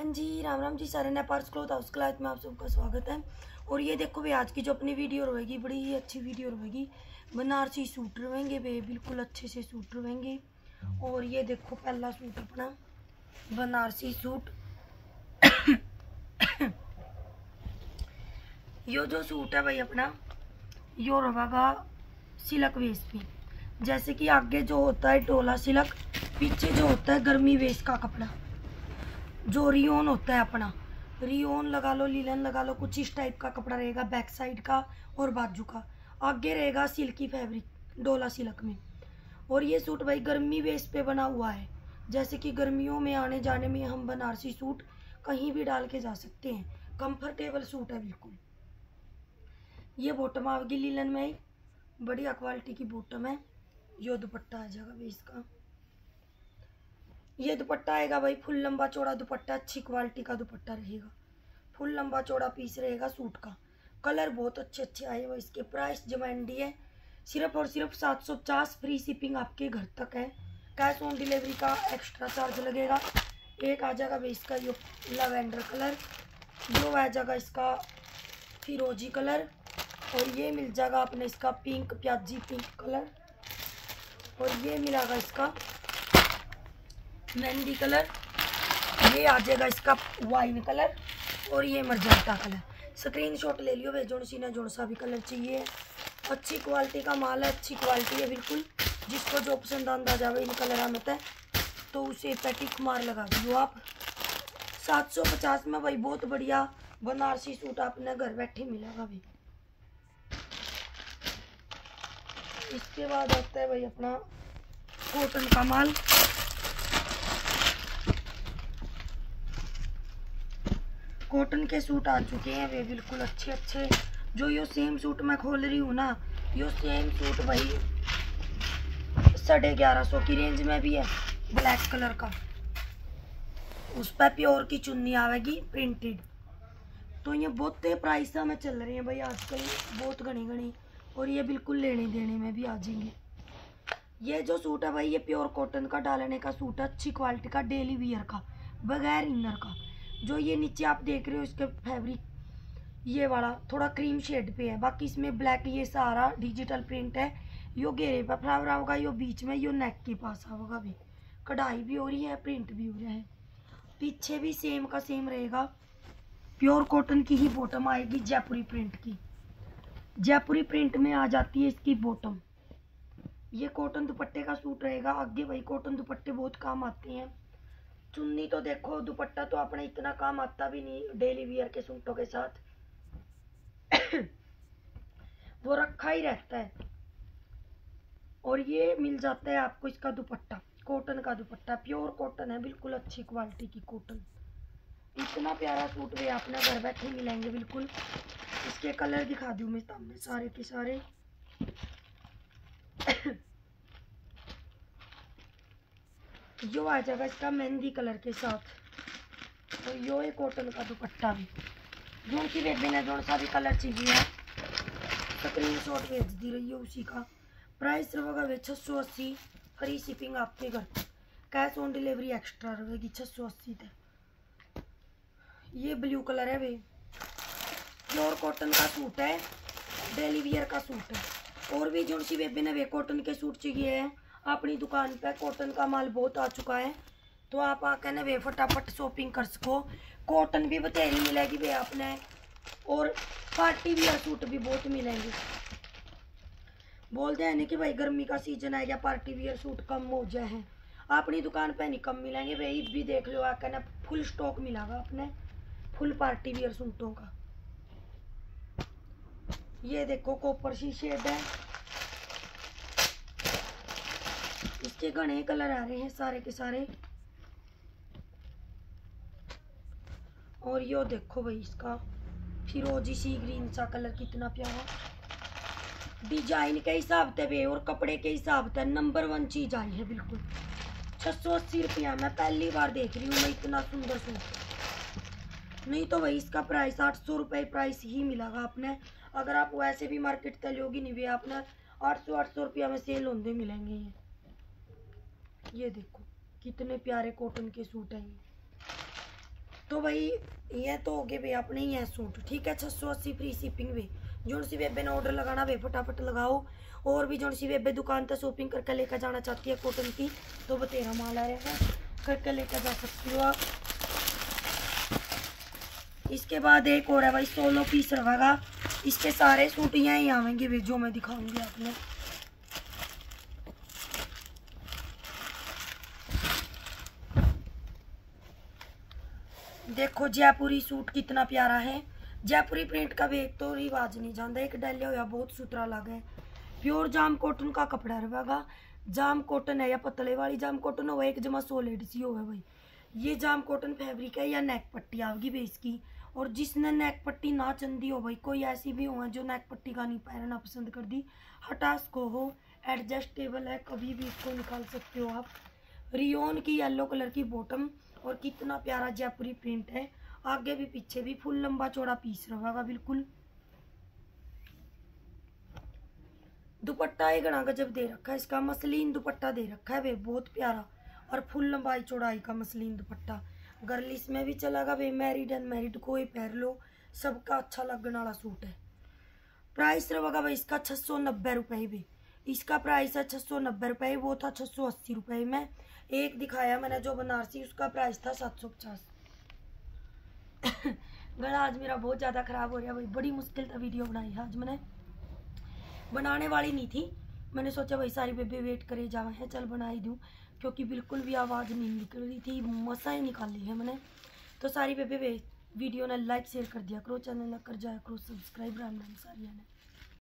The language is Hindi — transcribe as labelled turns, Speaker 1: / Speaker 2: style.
Speaker 1: हाँ जी, राम राम जी, सारे नेपार्स क्लोथ हाउस क्लास में आप सबका स्वागत है। और ये देखो भाई, आज की जो अपनी वीडियो रहेगी, बड़ी ही अच्छी वीडियो रहेगी। बनारसी सूट रहेंगे वे बिल्कुल अच्छे से सूट रहेंगे। और ये देखो पहला सूट अपना, बनारसी सूट। यो जो सूट है भाई अपना, यो रहेगा सिलक वेस पे जैसे कि आगे जो होता है टोला सिलक, पीछे जो होता है गर्मी वेस का कपड़ा। जो रियोन होता है अपना। रियोन लगा लो लीलन लगा लो, कुछ इस टाइप का कपड़ा रहेगा बैक साइड का और बाजू का। आगे रहेगा सिल्की फैब्रिक डोला सिल्क में। और ये सूट भाई गर्मी बेस पे बना हुआ है। जैसे कि गर्मियों में आने जाने में हम बनारसी सूट कहीं भी डाल के जा सकते हैं। कंफर्टेबल सूट है बिल्कुल। ये बॉटम आएगी लीलन में। ही बढ़िया क्वालिटी की बॉटम है। यो दुपट्टा आ जाएगा भाई इसका ये दुपट्टा आएगा भाई, फुल लंबा चौड़ा दुपट्टा, अच्छी क्वालिटी का दुपट्टा रहेगा। फुल लंबा चौड़ा पीस रहेगा सूट का। कलर बहुत अच्छे अच्छे आए हुए इसके। प्राइस जमेंडी है। सिर्फ़ और सिर्फ़ सात सौ पचास फ्री शिपिंग आपके घर तक है। कैश ऑन डिलीवरी का एक्स्ट्रा चार्ज लगेगा। एक आ जाएगा भाई इसका यो लवेंडर कलर दो आ जाएगा इसका फिरोजी कलर और ये मिल जाएगा आपने इसका पिंक प्याजी पिंक कलर और ये मिलागा इसका मेहंदी कलर, ये आ जाएगा इसका वाइन कलर और ये मरजाता कलर। स्क्रीन शॉट ले लियो वे जोन सी जोन सा भी कलर चाहिए। अच्छी क्वालिटी का माल है, अच्छी क्वालिटी है बिल्कुल। जिसको जो पसंद आंदा जावे इन कलर में है तो उसे पैटिक मार लगा दियो आप। सात सौ पचास में भाई बहुत बढ़िया बनारसी सूट आपने घर बैठे मिलेगा भाई। इसके बाद आता है भाई अपना कॉटन का माल। कॉटन के सूट आ चुके हैं वे बिल्कुल अच्छे अच्छे जो यो सेम सूट मैं खोल रही हूँ ना, यो सेम सूट वही साढ़े ग्यारह सौ की रेंज में भी है ब्लैक कलर का। उस पर प्योर की चुन्नी आवेगी प्रिंटेड तो ये बहुत प्राइस में चल रही हैं भाई आजकल, बहुत घनी घनी और ये बिल्कुल लेने देने में भी आ जाएँगे। ये जो सूट है भाई, ये प्योर कॉटन का डालने का सूट है, अच्छी क्वालिटी का डेली वियर का, बगैर इनर का। जो ये नीचे आप देख रहे हो इसके फैब्रिक ये वाला, थोड़ा क्रीम शेड पे है। बाकी इसमें ब्लैक ये सारा डिजिटल प्रिंट है। यो घेरे पर फ्लावर होगा यो बीच में, यो नेक के पास होगा भी। कढ़ाई भी हो रही है प्रिंट भी हो रहा है। पीछे भी सेम का सेम रहेगा। प्योर कॉटन की ही बॉटम आएगी जयपुरी प्रिंट की। जयपुरी प्रिंट में आ जाती है इसकी बॉटम ये कॉटन दुपट्टे का सूट रहेगा। आगे वही कॉटन दुपट्टे बहुत काम आते हैं। चुन्नी तो देखो, दुपट्टा तो अपने इतना काम आता भी नहीं डेली वियर के सूटों के साथ। वो रखा ही रहता है। और ये मिल जाता है आपको इसका दुपट्टा कॉटन का दुपट्टा प्योर कॉटन है, बिल्कुल अच्छी क्वालिटी की कॉटन इतना प्यारा सूट भी आपने घर बैठे मिलेंगे बिल्कुल। इसके कलर दिखा दू मैं सामने सारे के सारे। यो आ जाएगा इसका मेहंदी कलर के साथ। और यो है कॉटन का दुपट्टा भी। जो की बेबी ने, जो सा भी कलर चाहिए है स्क्रीन शॉट भेज दी रही है उसी का। प्राइस रहेगा वे छः सौ अस्सी फ्री शिपिंग आपके घर। कैश ऑन डिलीवरी एक्स्ट्रा रहेगी छः सौ अस्सी तक। ये ब्लू कलर है वे प्योर कॉटन का सूट है डेली वियर का सूट है। और भी जो सी बेबी ने वे कॉटन के सूट चाहिए है अपनी दुकान पर कॉटन का माल बहुत आ चुका है। तो आप आकर ना वे फटाफट शॉपिंग कर सको। कॉटन भी बतेरी मिलेगी वे आपने, और पार्टी वियर सूट भी बहुत मिलेंगे। बोलते हैं नहीं कि भाई गर्मी का सीज़न है या पार्टी वियर सूट कम हो जाए हैं। अपनी दुकान पे नहीं कम मिलेंगे वही भी देख लो आकर ना फुल स्टॉक मिलेगा अपने फुल पार्टी वियर सूटों का। ये देखो कॉपर सी शेड है इसके घने कलर आ रहे हैं सारे के सारे। और यो देखो भाई इसका। फिरोजी सी ग्रीन सा कलर कितना प्यारा। डिज़ाइन के हिसाब से भी, और कपड़े के हिसाब से नंबर वन चीज़ आई है बिल्कुल। छह सौ अस्सी रुपया, मैं पहली बार देख रही हूँ मैं इतना सुंदर सूट। नहीं तो भाई, इसका प्राइस आठ सौ रुपये प्राइस ही मिलेगा आपने। अगर आप वैसे भी मार्केट तलोगी नहीं भी आपने, आठ सौ आठ सौ रुपया में सेल होंगे मिलेंगे ये। ये देखो, कितने प्यारे कॉटन के सूट हैं ये। तो भाई, ये तो हो गए भाई, अपने ही है सूट ठीक है छः सौ अस्सी फ्री शिपिंग भी जो सी बेबे ने ऑर्डर लगाना वे, फटाफट लगाओ। और भी जो सी बेबे दुकान तक शॉपिंग करके लेकर जाना चाहती है कॉटन की तो बतेरा माल आया है, करके लेकर जा सकती हो आप। इसके बाद एक और है भाई सोलो पीस रहेगा इसके सारे सूट यहाँ ही आवेंगे भाई जो मैं दिखाऊँगी आपने देखो, जयपुरी सूट कितना प्यारा है। जयपुरी प्रिंट का भी एक तो रिवाज नहीं जाता एक डाले हुआ बहुत सुथरा लगे प्योर जाम कॉटन का कपड़ा रहेगा जाम कॉटन है या पतले वाली जाम कॉटन हो एक जमा सोलिड सी हो भाई। ये जाम कॉटन फैब्रिक है या नेक पट्टी आएगी भाई इसकी। और जिसने नेक पट्टी ना चंदी हो भाई, कोई ऐसी भी हो जो नेक पट्टी का नहीं पहनना पसंद कर दी हटास को हो एडजस्टेबल है, कभी भी इसको निकाल सकते हो आप। रियोन की येलो कलर की बॉटम और कितना प्यारा जयपुरी प्रिंट है। आगे भी पीछे भी फुल लंबा चौड़ा पीस रहेगा बिल्कुल। दुपट्टा एक गणा गजब दे रखा है, इसका मसलिन दुपट्टा दे रखा है वे, बहुत प्यारा। और फुल लंबाई चौड़ाई का मसलिन दुपट्टा। गर्ल इसमें भी चलेगा वे मैरिड एंड मैरिड कोई पहन लो। सबका अच्छा लगने वाला सूट है। प्राइस रहेगा भाई इसका छः सौ नब्बे रुपये भी इसका प्राइस है छः सौ नब्बे रुपये वो था छः सौ अस्सी रुपये में एक दिखाया मैंने जो बनारसी, उसका प्राइस था सात सौ पचास। गला आज मेरा बहुत ज़्यादा ख़राब हो रहा है भाई, बड़ी मुश्किल था वीडियो बनाई आज मैंने। बनाने वाली नहीं थी। मैंने सोचा भाई सारी बेबे वेट करे जावा है चल बना ही दूँ, क्योंकि बिल्कुल भी आवाज़ नहीं निकल रही थी मसा ही निकाली है मैंने। तो सारी बेबे वीडियो ने लाइक शेयर कर दिया करो चैनल कर जाया करो सब्सक्राइब राम राम सारिया ने।